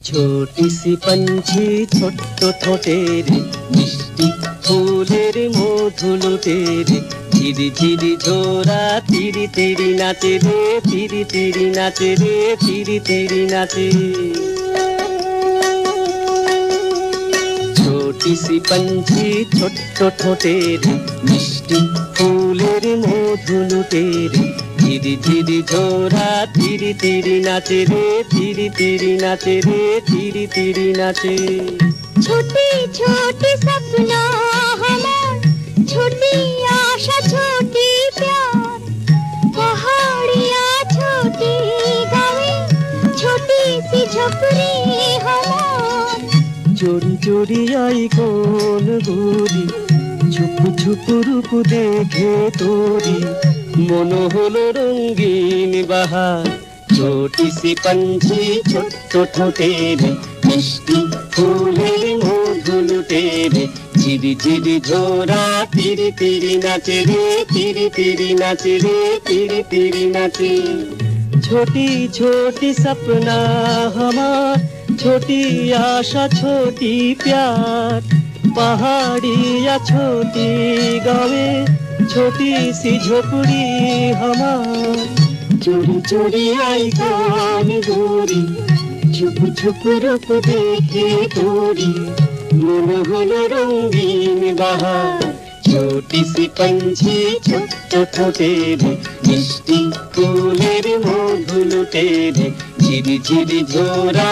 ছোটি C পঞ্ছি ছোট্ট ঠোঁটের মিষ্টি ফুলের মধু লুটের ঝিরি ঝিরি ঝোরা তিরি তিরি নাচে রে তিরি তিরি নাচে রে তিরি তিরি নাচে ছোটি সি পঞ্ছি ছোট্ট ঠোঁটের মিষ্টি ফুলের মধু লুটের ধীরে ধীরে ধোরা ধীরে ধীরে নাচে রে ধীরে ধীরে নাচে রে ধীরে ধীরে নাচে। ছোটি ছোটি স্বপ্ন আমার ছোটে আশা ছোটি প্যার পাহাড়িয়া ছোটি গাঁয়ে ছোটি সি ঝোপড়ে হলো চোরি চোরি আই কোন গুড়ি ছুপ ছুপ রূপ দেখে তোরি মন হলো রঙ্গিন বাহার ছোটি সি পঞ্ছি ছোট্ট ঠোঁটের মিষ্টি ফুলের মধু লুটের ঝিরি ঝিরি ঝোরা তিরি তিরি নাচে রে তিরি তিরি নাচে রে তিরি তিরি নাচে छोटी छोटी सपना हमार छोटी आशा छोटी प्यार पहाड़ी या छोटी गावे छोटी सी झोपड़ी हमार चोरी चोरी आई कौन गोरी छुप छुप रूप देखे तोरी मन हलो रंगीन बहार ছোটি সি পঞ্ছি ছোট্ট ঠোঁটের মিষ্টি ফুলের মধু লুটের ঝিরি ঝিরি ঝোরা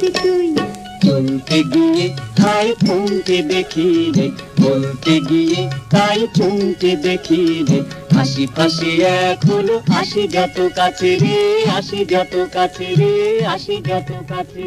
বলতি তুই চলতে গিয়ে তাই চমকে দেখি রে বলতে গিয়ে তাই চমকে দেখি রে হাসি ফাঁসি এক হলো আসি যত কাছে রে, আসি যত কাছে রে, আসি যত কাছে